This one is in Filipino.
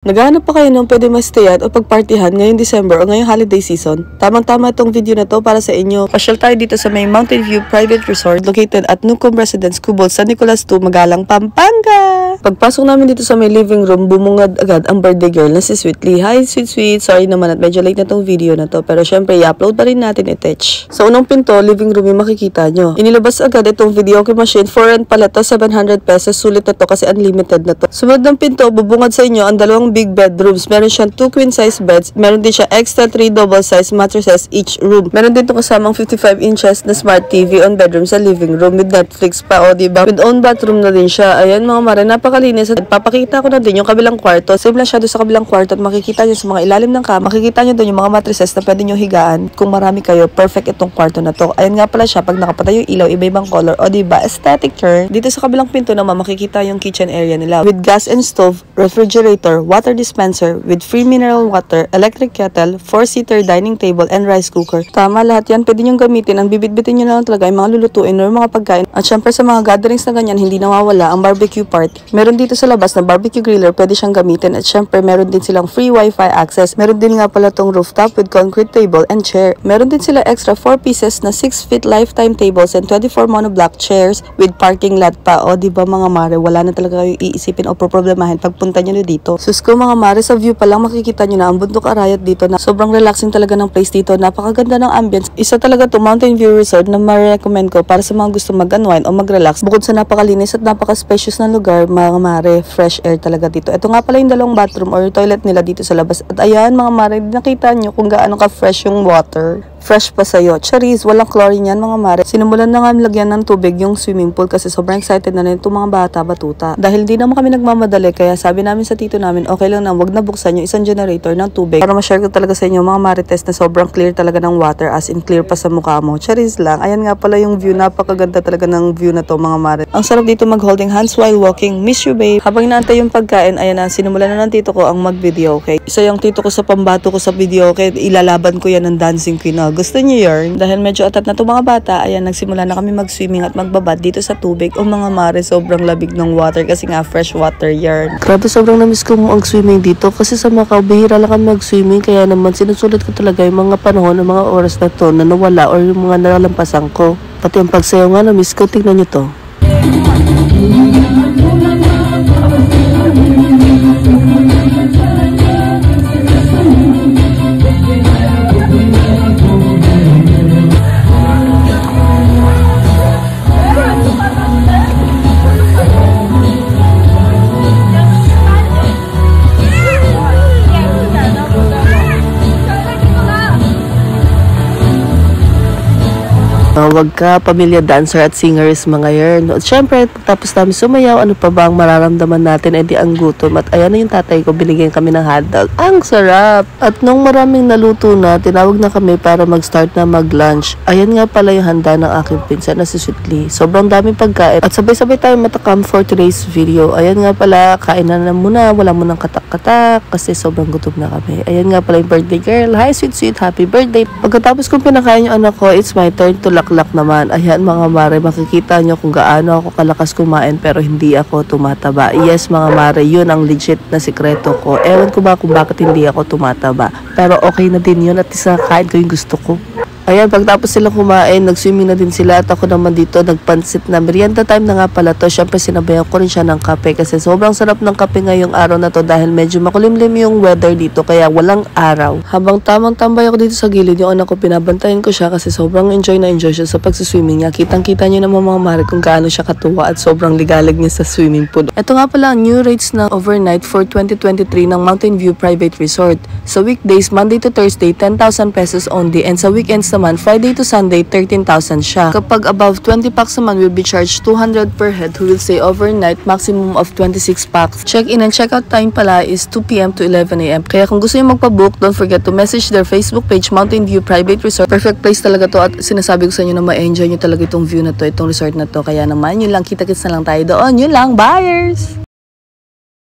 Naghahanap pa kayo ng pwede mastayan o pagpartihan ngayong December o ngayong holiday season? Tamang-tama itong video na to para sa inyo. Pasyal tayo dito sa may Mountain View Private Resort located at Nucom Residence, Cubol, San Nicolas 2, Magalang, Pampanga! Pagpasok namin dito sa may living room, bumungad agad ang birthday girl na si Sweetly. Hi, Sweet Sweet! Sorry naman at medyo late na tong video na to pero syempre i-upload pa rin natin itech. Sa unang pinto, living room yung makikita nyo. Inilabas agad itong video key machine for rent pala to 700 pesos. Sulit na to kasi unlimited na to. Sumunod ng pinto, bubungad sa inyo ang dalawang big bedrooms. Meron siyang 2 queen size beds. Meron din siya extra 3 double size mattresses each room. Meron din itong kasamang 55 inches na smart TV on bedroom sa living room with Netflix pa. O, diba? With own bathroom na din siya. Ayan mga mare, napakalinis. At papakita ko na din yung kabilang kwarto. Lang siya doon sa kabilang kwarto at makikita nyo sa mga ilalim ng kama. Makikita nyo doon yung mga mattresses na pwede nyo higaan. Kung marami kayo, perfect itong kwarto na to. Ayan nga pala siya, pag nakapatay yung ilaw, iba-ibang color. O, diba? Aesthetic turn. Dito sa kabilang pinto naman, makikita yung kitchen area nila. With gas and stove, refrigerator, water dispenser with free mineral water, electric kettle, four-seater dining table, and rice cooker. Tama lahat yan. Pwede nyo gamitin. Ang bibit-bitin nyo na lang talaga ay mga lulutuin or mga pagkain. At syempre sa mga gatherings na ganyan, hindi nawawala ang barbecue part. Meron dito sa labas na barbecue griller, pwede siyang gamitin. At syempre meron din silang free wifi access. Meron din nga pala tong rooftop with concrete table and chair. Meron din sila extra 4 pieces na 6 feet lifetime tables and 24 monoblock chairs with parking lot pa. O di ba mga mare, wala na talaga kayong iisipin o problemahin pagpunta na dito. Sus ko mga mare, sa view pa lang makikita nyo na ang bundok arayat dito na sobrang relaxing talaga ng place dito. Napakaganda ng ambience. Isa talaga to Mountain View Resort na ma-recommend ko para sa mga gusto mag-unwind o mag-relax. Bukod sa napakalinis at napaka-spacious na lugar, mga mare, fresh air talaga dito. Ito nga pala yung dalawang bathroom or toilet nila dito sa labas. At ayan mga mare, nakita nyo kung gaano ka-fresh yung water fresh pa sa'yo. Charis, walang chlorine yan mga mare. Sinimulan na nga lagyan ng tubig yung swimming pool kasi sobrang excited na rin itong mga bata batuta. Dahil di naman kami nagmamadali kaya sabi namin sa tito namin okay lang na wag na buksan yung isang generator ng tubig para ma-share ko talaga sa inyo mga marites na sobrang clear talaga ng water as in clear pa sa mukha mo. Charis lang. Ayan nga pala yung view. Napakaganda talaga ng view na to mga mare. Ang sarap dito mag holding hands while walking. Miss you babe. Habang inaantay yung pagkain, ayan na sinimulan na ng tito ko ang mag-video okay. Isa yung tito ko sa pambato ko sa video okay. Ilalaban ko yan ng dancing queen. Oh. Gusto niyo yun? Dahil medyo atat na to mga bata, ayan, nagsimula na kami mag-swimming at magbabad dito sa tubig. O mga mare, sobrang labig ng water kasi nga fresh water yarn. Grabe, sobrang namiss ko mag-swimming dito kasi sa Macau, bihira lang kami mag-swimming. Kaya naman, sinusulat ko talaga yung mga panahon, ng mga oras na to na nawala or yung mga nalalampasan ko. Pati ang pagsayaw nga, namiss ko. Tignan nyo to. Tawag ka, pamilya dancer at singers mga yarn. At syempre, tapos namin sumayaw, ano pa ba ang mararamdaman natin? Eh di ang gutom. At ayan na yung tatay ko, binigyan kami ng hotdog. Ang sarap! At nung maraming naluto na, tinawag na kami para mag-start na mag-lunch. Ayan nga pala yung handa ng aking pinsan na si Sweetly. Sobrang daming pagkain. At sabay-sabay tayo matakam for today's video. Ayan nga pala, kain na na muna. Wala mo ng katak-katak kasi sobrang gutom na kami. Ayan nga pala yung birthday girl. Hi, sweet sweet, happy birthday. Pagkatapos kong pinakain yung anak ko, it's my turn to laklak naman. Ayan mga mare, makikita nyo kung gaano ako kalakas kumain pero hindi ako tumataba. Yes mga mare, yun ang legit na sikreto ko. Ewan ko ba kung bakit hindi ako tumataba. Pero okay na din yun at isa kain ko yung gusto ko. Ayan, pagtapos sila kumain, nag-swimming na din sila at ako naman dito nagpansit na. Merienda time na nga pala to. Siyempre sinabayan ko rin siya ng kape kasi sobrang sarap ng kape ngayong araw na to dahil medyo makulimlim yung weather dito kaya walang araw. Habang tamang tambay ako dito sa gilid, yung anak ko pinabantayan ko siya kasi sobrang enjoy na enjoy siya sa pagsiswimming niya. Kitang-kita niyo naman mga mare kung gaano siya katuwa at sobrang ligalig niya sa swimming pool. Ito nga pala ang new rates ng overnight for 2023 ng Mountain View Private Resort. Sa weekdays, Monday to Thursday, 10,000 pesos only and sa weekends naman, Friday to Sunday, 13,000 siya. Kapag above 20 packs naman, will be charged 200 per head who will stay overnight, maximum of 26 packs. Check-in and check-out time pala is 2pm to 11am. Kaya kung gusto nyo magpabook, don't forget to message their Facebook page, Mountain View Private Resort. Perfect place talaga to at sinasabi ko sa inyo na ma-enjoy nyo talaga itong view na to, itong resort na to. Kaya naman, yun lang, kita-kits na lang tayo doon. Yun lang, buyers!